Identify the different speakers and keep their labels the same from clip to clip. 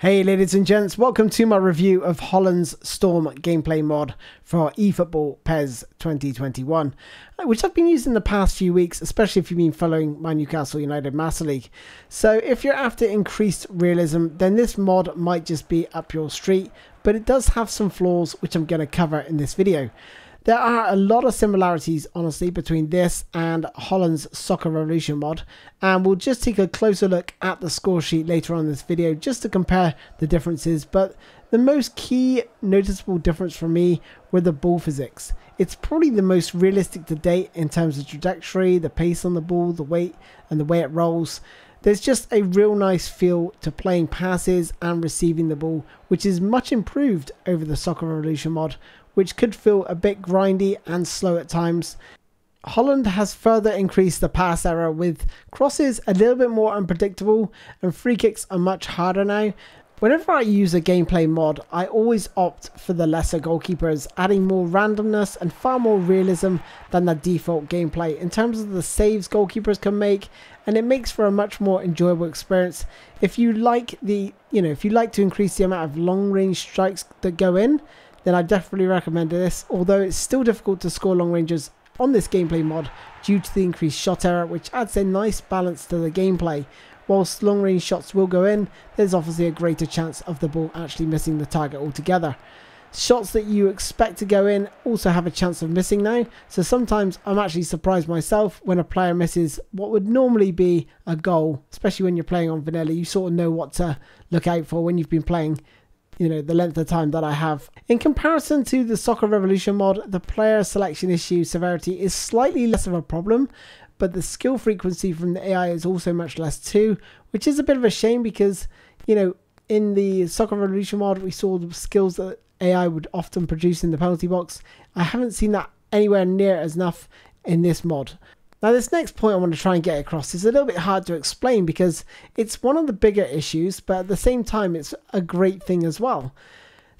Speaker 1: Hey ladies and gents, welcome to my review of Holland's Storm gameplay mod for eFootball PES 2021, uh, which I've been using the past few weeks, especially if you've been following my Newcastle United Master League. So if you're after increased realism, then this mod might just be up your street, but it does have some flaws which I'm going to cover in this video. There are a lot of similarities, honestly, between this and Holland's Soccer Revolution mod, and we'll just take a closer look at the score sheet later on in this video just to compare the differences, but the most key noticeable difference for me were the ball physics. It's probably the most realistic to date in terms of trajectory, the pace on the ball, the weight, and the way it rolls. There's just a real nice feel to playing passes and receiving the ball, which is much improved over the Soccer Revolution mod, which could feel a bit grindy and slow at times. Holland has further increased the pass error with crosses a little bit more unpredictable and free kicks are much harder now. Whenever I use a gameplay mod, I always opt for the lesser goalkeepers, adding more randomness and far more realism than the default gameplay in terms of the saves goalkeepers can make, and it makes for a much more enjoyable experience. If you like the, you know, if you like to increase the amount of long range strikes that go in, then I definitely recommend this, although it's still difficult to score long ranges on this gameplay mod due to the increased shot error, which adds a nice balance to the gameplay. Whilst long range shots will go in, there's obviously a greater chance of the ball actually missing the target altogether. Shots that you expect to go in also have a chance of missing now, so sometimes I'm actually surprised myself when a player misses what would normally be a goal, especially when you're playing on vanilla. You sort of know what to look out for when you've been playing you know the length of time that I have. In comparison to the Soccer Revolution mod, the player selection issue severity is slightly less of a problem, but the skill frequency from the AI is also much less too, which is a bit of a shame because you know in the Soccer Revolution mod we saw the skills that AI would often produce in the penalty box. I haven't seen that anywhere near as enough in this mod. Now, this next point I want to try and get across is a little bit hard to explain because it's one of the bigger issues, but at the same time, it's a great thing as well.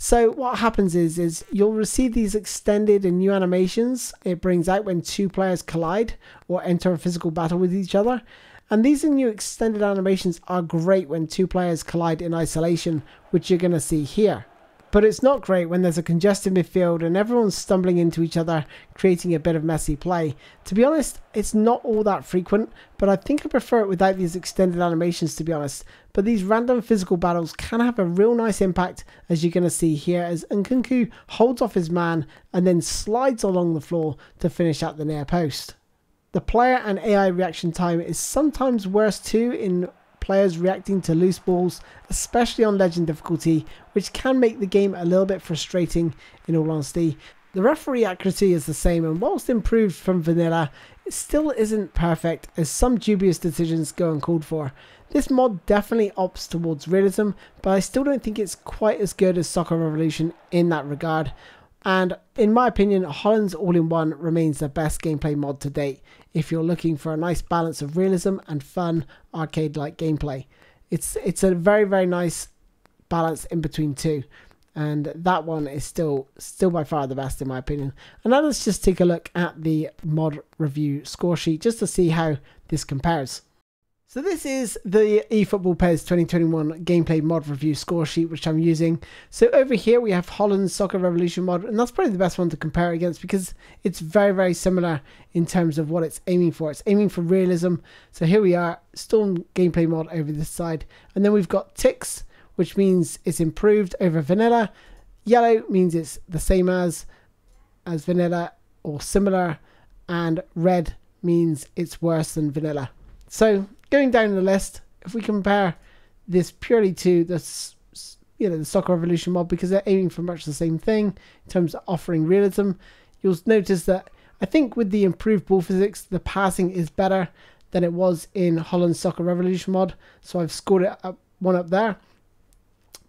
Speaker 1: So what happens is, is you'll receive these extended and new animations it brings out when two players collide or enter a physical battle with each other. And these new extended animations are great when two players collide in isolation, which you're going to see here. But it's not great when there's a congested midfield and everyone's stumbling into each other, creating a bit of messy play. To be honest, it's not all that frequent, but I think I prefer it without these extended animations to be honest. But these random physical battles can have a real nice impact as you're going to see here as Nkunku holds off his man and then slides along the floor to finish at the near post. The player and AI reaction time is sometimes worse too in players reacting to loose balls, especially on legend difficulty, which can make the game a little bit frustrating in all honesty. The referee accuracy is the same, and whilst improved from vanilla, it still isn't perfect as some dubious decisions go uncalled for. This mod definitely opts towards realism, but I still don't think it's quite as good as Soccer Revolution in that regard. And in my opinion, Holland's All-in-One remains the best gameplay mod to date if you're looking for a nice balance of realism and fun arcade-like gameplay. It's it's a very very nice balance in between two. And that one is still still by far the best in my opinion. And now let's just take a look at the mod review score sheet just to see how this compares. So this is the eFootball PES 2021 gameplay mod review score sheet which I'm using. So over here we have Holland's Soccer Revolution mod and that's probably the best one to compare against because it's very very similar in terms of what it's aiming for. It's aiming for realism. So here we are, Storm gameplay mod over this side and then we've got ticks which means it's improved over vanilla. Yellow means it's the same as as vanilla or similar and red means it's worse than vanilla. So going down the list, if we compare this purely to the you know the Soccer Revolution mod because they're aiming for much the same thing in terms of offering realism, you'll notice that I think with the improved ball physics, the passing is better than it was in Holland's Soccer Revolution mod. So I've scored it up one up there.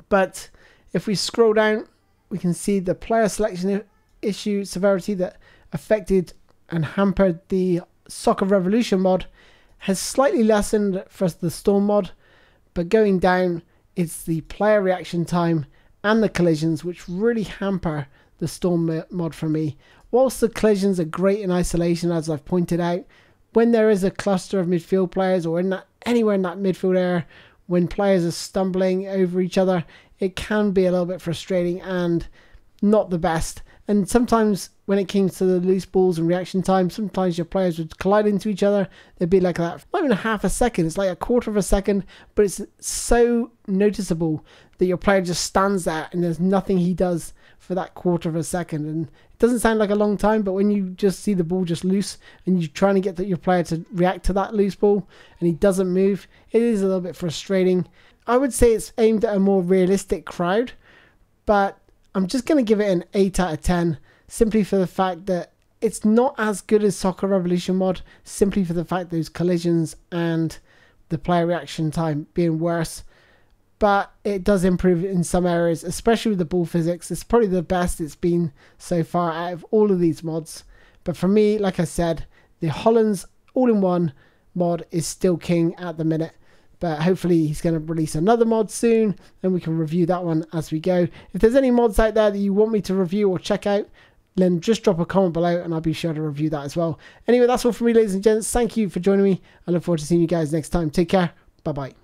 Speaker 1: But if we scroll down, we can see the player selection issue severity that affected and hampered the Soccer Revolution mod has slightly lessened for the Storm mod, but going down, it's the player reaction time and the collisions which really hamper the Storm mod for me. Whilst the collisions are great in isolation, as I've pointed out, when there is a cluster of midfield players or in that, anywhere in that midfield area when players are stumbling over each other, it can be a little bit frustrating and not the best. And sometimes when it came to the loose balls and reaction time, sometimes your players would collide into each other. They'd be like that, not even a half a second, it's like a quarter of a second, but it's so noticeable that your player just stands there and there's nothing he does for that quarter of a second. And it doesn't sound like a long time, but when you just see the ball just loose and you're trying to get your player to react to that loose ball and he doesn't move, it is a little bit frustrating. I would say it's aimed at a more realistic crowd, but I'm just going to give it an 8 out of 10 simply for the fact that it's not as good as Soccer Revolution mod, simply for the fact those collisions and the player reaction time being worse. But it does improve in some areas, especially with the ball physics. It's probably the best it's been so far out of all of these mods. But for me, like I said, the Holland's all in one mod is still king at the minute but hopefully he's going to release another mod soon and we can review that one as we go if there's any mods out there that you want me to review or check out then just drop a comment below and I'll be sure to review that as well. Anyway, that's all from me, ladies and gents. Thank you for joining me. I look forward to seeing you guys next time. Take care. Bye bye.